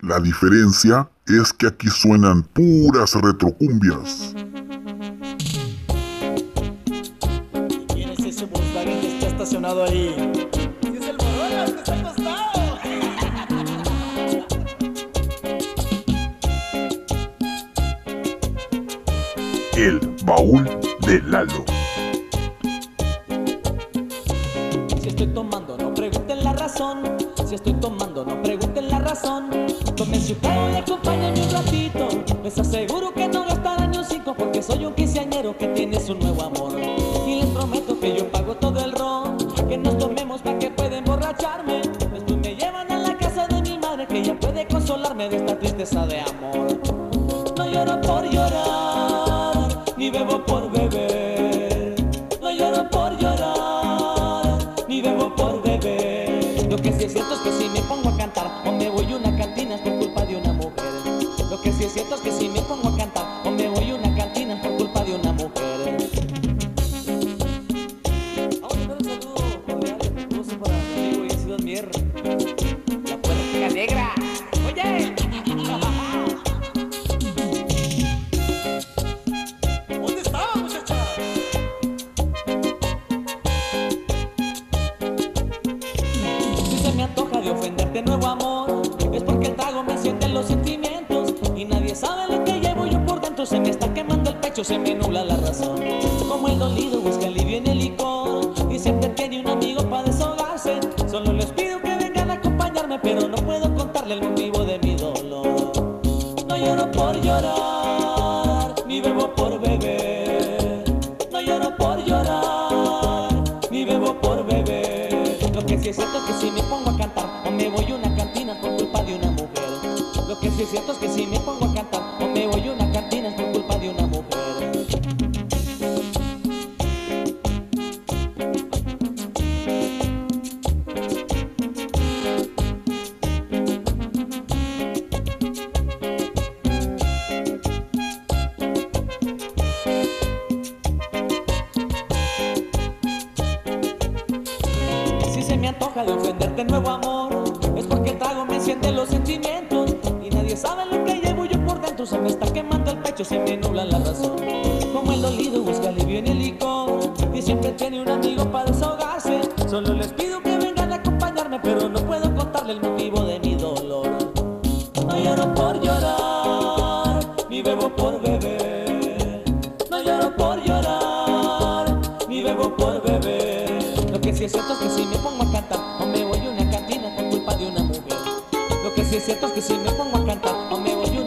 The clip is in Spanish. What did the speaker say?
La diferencia es que aquí suenan puras retrocumbias. ¿Quién es ese Volkswagen que está estacionado ahí? ¡Es el Morolas que está acostado! El baúl de Lalo. Si estoy tomando, no pregunten la razón. Si estoy tomando, no pregunten la razón. Tomen su trago y acompáñenme un ratito. Les aseguro que no gastará ni un cinco porque soy un quinceañero que tiene su nuevo amor. Y les prometo que yo pago todo el ron. Que nos tomemos para que pueda emborracharme. Después me llevan a la casa de mi madre que ella puede consolarme de esta tristeza de amor. No lloro por llorar, ni bebo por Lo que sí es cierto es que si me pongo a cantar o me voy una cantina es por culpa de una mujer. Lo que sí es cierto es que si me pongo a cantar o me voy una me antoja de ofenderte nuevo amor. Es porque el trago me sienten los sentimientos Y nadie sabe lo que llevo yo por dentro. Se me está quemando el pecho, se me nubla la razón. Como el dolido busca alivio en el licor Y siempre tiene un amigo para desahogarse. Solo les pido que vengan a acompañarme Pero no puedo contarle el motivo de mi dolor. No lloro por llorar sí es cierto es que si me pongo a cantar O me voy a una cantina por culpa de una mujer. Lo que sí es cierto es que si me antoja de ofenderte nuevo amor. Es porque el trago me enciende los sentimientos Y nadie sabe lo que llevo yo por dentro. Se me está quemando el pecho, se me nubla la razón. Como el dolido busca alivio en el licor Y siempre tiene un amigo para desahogarse. Solo les pido que vengan a acompañarme Pero no puedo contarle el motivo de mi dolor. No lloro por llorar Ni bebo por beber sí es cierto es que si me pongo a cantar O me voy a una cantina por culpa de una mujer. Lo que sí es cierto es que si me pongo a cantar O me voy a